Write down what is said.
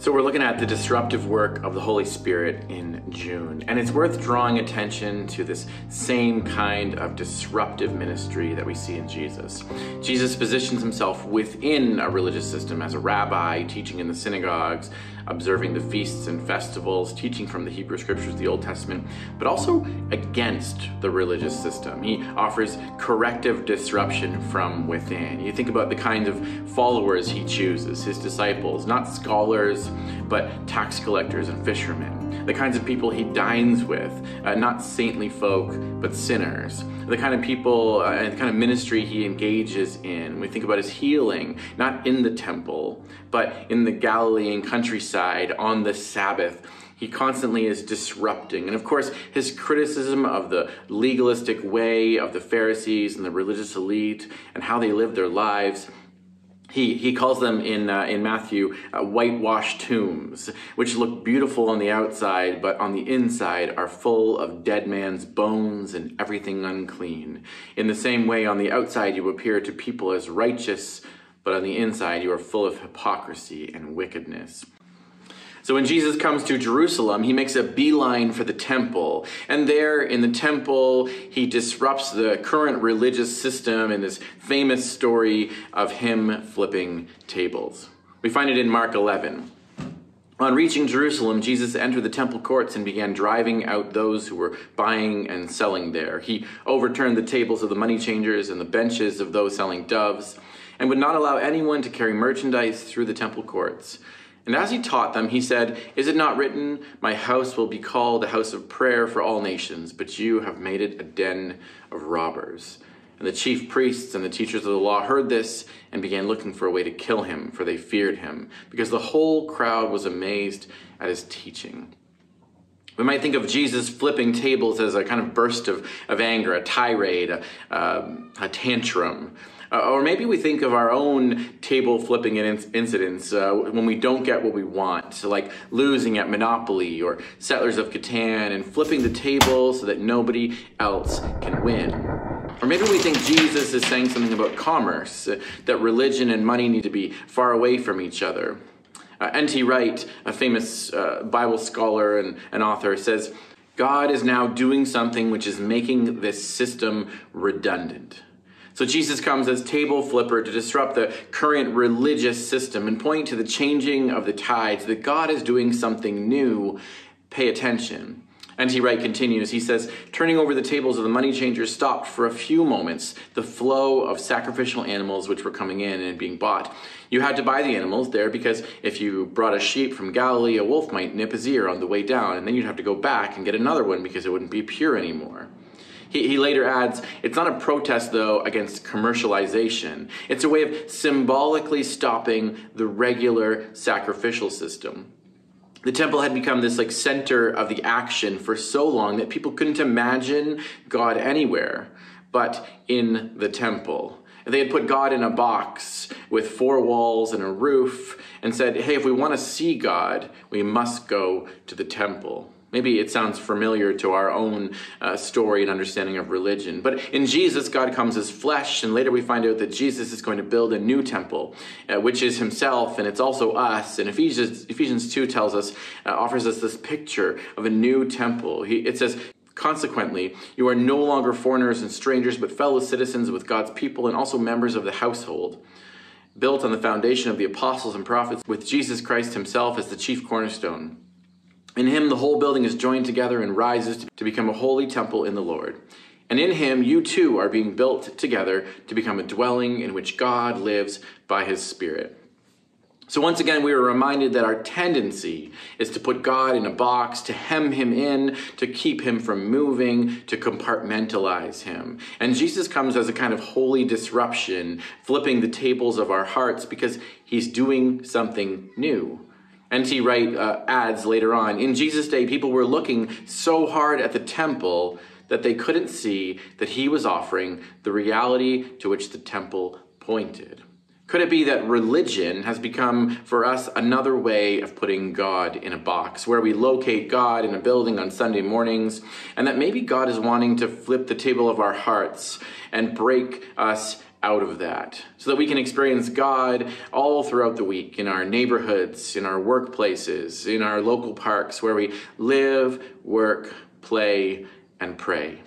So, we're looking at the disruptive work of the Holy Spirit in June, and it's worth drawing attention to this same kind of disruptive ministry that we see in Jesus. Jesus positions himself within a religious system as a rabbi, teaching in the synagogues, observing the feasts and festivals, teaching from the Hebrew scriptures, the Old Testament, but also against the religious system. He offers corrective disruption from within. You think about the kinds of followers he chooses, his disciples, not scholars, but tax collectors and fishermen. The kinds of people he dines with, uh, not saintly folk, but sinners. The kind of people uh, and the kind of ministry he engages in. We think about his healing, not in the temple, but in the Galilean countryside on the Sabbath. He constantly is disrupting. And of course, his criticism of the legalistic way of the Pharisees and the religious elite and how they live their lives he, he calls them in, uh, in Matthew uh, whitewashed tombs, which look beautiful on the outside, but on the inside are full of dead man's bones and everything unclean. In the same way, on the outside you appear to people as righteous, but on the inside you are full of hypocrisy and wickedness. So when Jesus comes to Jerusalem, he makes a beeline for the temple. And there in the temple, he disrupts the current religious system in this famous story of him flipping tables. We find it in Mark 11. On reaching Jerusalem, Jesus entered the temple courts and began driving out those who were buying and selling there. He overturned the tables of the money changers and the benches of those selling doves, and would not allow anyone to carry merchandise through the temple courts. And as he taught them, he said, Is it not written, My house will be called a house of prayer for all nations, but you have made it a den of robbers? And the chief priests and the teachers of the law heard this and began looking for a way to kill him, for they feared him, because the whole crowd was amazed at his teaching. We might think of Jesus flipping tables as a kind of burst of, of anger, a tirade, a, a tantrum. Uh, or maybe we think of our own table flipping incidents uh, when we don't get what we want, so like losing at Monopoly or Settlers of Catan and flipping the table so that nobody else can win. Or maybe we think Jesus is saying something about commerce, uh, that religion and money need to be far away from each other. Uh, N.T. Wright, a famous uh, Bible scholar and, and author, says, God is now doing something which is making this system redundant. So Jesus comes as table flipper to disrupt the current religious system and point to the changing of the tides, that God is doing something new. Pay attention. N.T. Wright continues, he says, turning over the tables of the money changers stopped for a few moments the flow of sacrificial animals which were coming in and being bought. You had to buy the animals there because if you brought a sheep from Galilee, a wolf might nip his ear on the way down, and then you'd have to go back and get another one because it wouldn't be pure anymore. He, he later adds, it's not a protest, though, against commercialization. It's a way of symbolically stopping the regular sacrificial system. The temple had become this like center of the action for so long that people couldn't imagine God anywhere but in the temple. They had put God in a box with four walls and a roof and said, hey, if we want to see God, we must go to the temple. Maybe it sounds familiar to our own uh, story and understanding of religion. But in Jesus, God comes as flesh, and later we find out that Jesus is going to build a new temple, uh, which is himself, and it's also us. And Ephesians, Ephesians 2 tells us, uh, offers us this picture of a new temple. He, it says, Consequently, you are no longer foreigners and strangers, but fellow citizens with God's people and also members of the household, built on the foundation of the apostles and prophets, with Jesus Christ himself as the chief cornerstone. In him, the whole building is joined together and rises to become a holy temple in the Lord. And in him, you too are being built together to become a dwelling in which God lives by his Spirit. So, once again, we are reminded that our tendency is to put God in a box, to hem him in, to keep him from moving, to compartmentalize him. And Jesus comes as a kind of holy disruption, flipping the tables of our hearts because he's doing something new. N.T. Wright uh, adds later on In Jesus' day, people were looking so hard at the temple that they couldn't see that he was offering the reality to which the temple pointed. Could it be that religion has become for us another way of putting God in a box, where we locate God in a building on Sunday mornings, and that maybe God is wanting to flip the table of our hearts and break us out of that so that we can experience God all throughout the week in our neighborhoods, in our workplaces, in our local parks where we live, work, play, and pray.